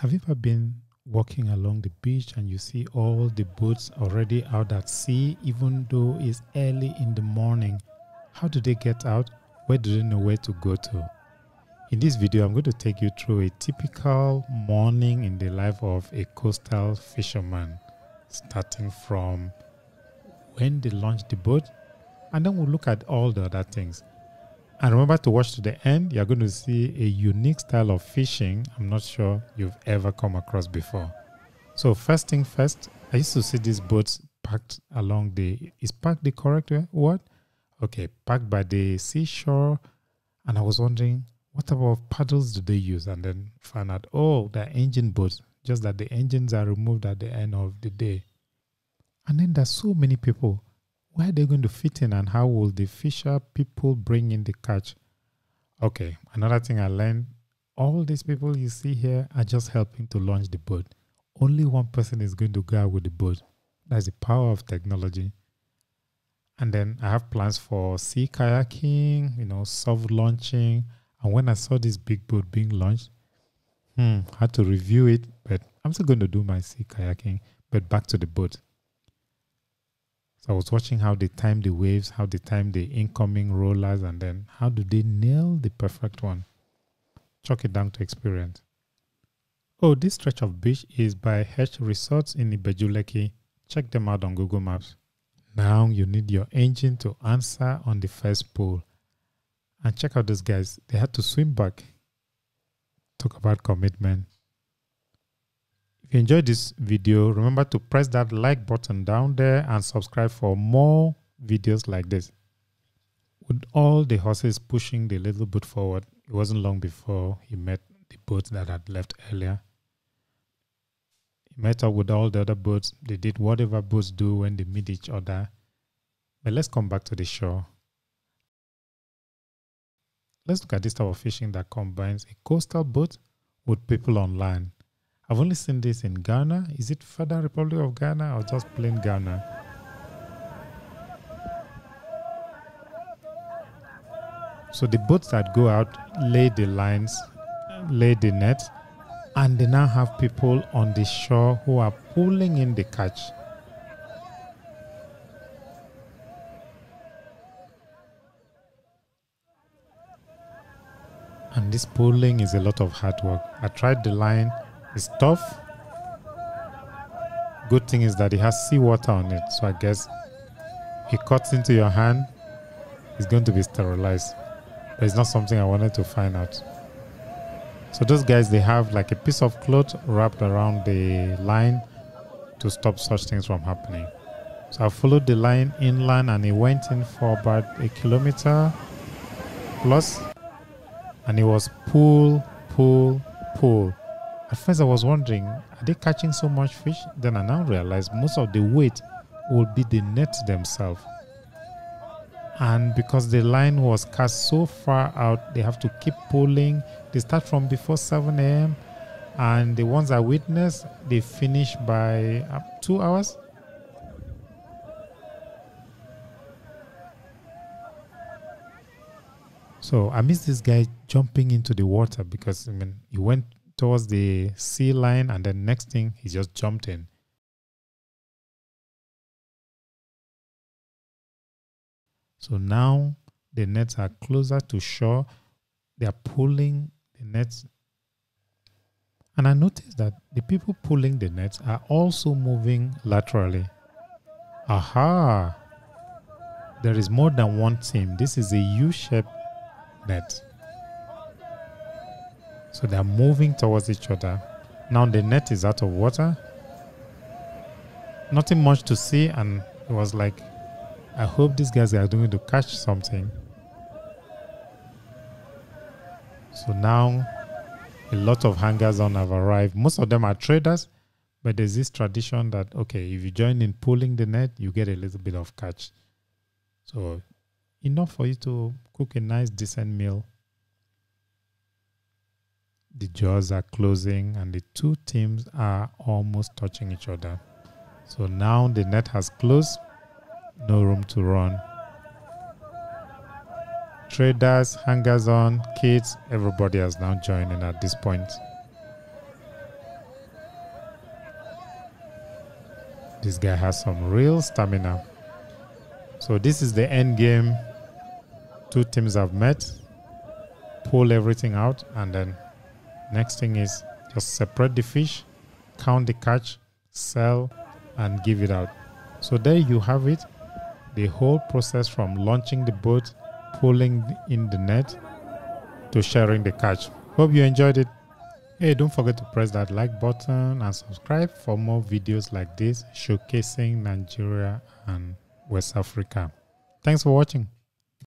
Have you ever been walking along the beach and you see all the boats already out at sea, even though it's early in the morning? How do they get out? Where do they know where to go to? In this video, I'm going to take you through a typical morning in the life of a coastal fisherman, starting from when they launch the boat, and then we'll look at all the other things. And remember to watch to the end, you're going to see a unique style of fishing I'm not sure you've ever come across before. So, first thing first, I used to see these boats parked along the. Is parked the correct way? What? Okay, parked by the seashore. And I was wondering, what type of paddles do they use? And then found out, oh, they're engine boats, just that the engines are removed at the end of the day. And then there's so many people where are they going to fit in and how will the fisher people bring in the catch? Okay, another thing I learned all these people you see here are just helping to launch the boat. Only one person is going to go out with the boat. That's the power of technology. And then I have plans for sea kayaking, you know, soft launching. And when I saw this big boat being launched, hmm, had to review it, but I'm still going to do my sea kayaking. But back to the boat. So I was watching how they time the waves, how they time the incoming rollers, and then how do they nail the perfect one? Chalk it down to experience. Oh, this stretch of beach is by H Resorts in Ibeju-Lekki. Check them out on Google Maps. Now you need your engine to answer on the first pole. And check out those guys. They had to swim back. Talk about commitment. If you enjoyed this video, remember to press that like button down there and subscribe for more videos like this. With all the horses pushing the little boat forward, it wasn't long before he met the boats that had left earlier. He met up with all the other boats. They did whatever boats do when they meet each other. But let's come back to the shore. Let's look at this type of fishing that combines a coastal boat with people on land. I've only seen this in Ghana. Is it Federal Republic of Ghana or just plain Ghana? So the boats that go out lay the lines, lay the net, and they now have people on the shore who are pulling in the catch. And this pulling is a lot of hard work. I tried the line it's tough. Good thing is that it has seawater on it, so I guess it cuts into your hand, it's going to be sterilized. But it's not something I wanted to find out. So those guys they have like a piece of cloth wrapped around the line to stop such things from happening. So I followed the line inland and it went in for about a kilometer plus and it was pull, pull, pull. At first, I was wondering, are they catching so much fish? Then I now realized most of the weight will be the nets themselves. And because the line was cast so far out, they have to keep pulling. They start from before 7 a.m. And the ones I witnessed, they finish by uh, two hours. So I missed this guy jumping into the water because I mean he went towards the sea line, and then next thing he just jumped in. So now the nets are closer to shore. They are pulling the nets. And I noticed that the people pulling the nets are also moving laterally. Aha! There is more than one team. This is a U shaped net. So they are moving towards each other. Now the net is out of water. Nothing much to see, and it was like, I hope these guys are going to catch something. So now a lot of hangers on have arrived. Most of them are traders, but there's this tradition that okay, if you join in pulling the net, you get a little bit of catch. So enough for you to cook a nice decent meal the jaws are closing and the two teams are almost touching each other. So now the net has closed, no room to run. Traders, hangers on, kids, everybody has now joined in at this point. This guy has some real stamina. So this is the end game. Two teams have met, pull everything out, and then next thing is just separate the fish, count the catch, sell, and give it out. So there you have it. The whole process from launching the boat, pulling in the net, to sharing the catch. Hope you enjoyed it. Hey, don't forget to press that like button and subscribe for more videos like this showcasing Nigeria and West Africa. Thanks for watching.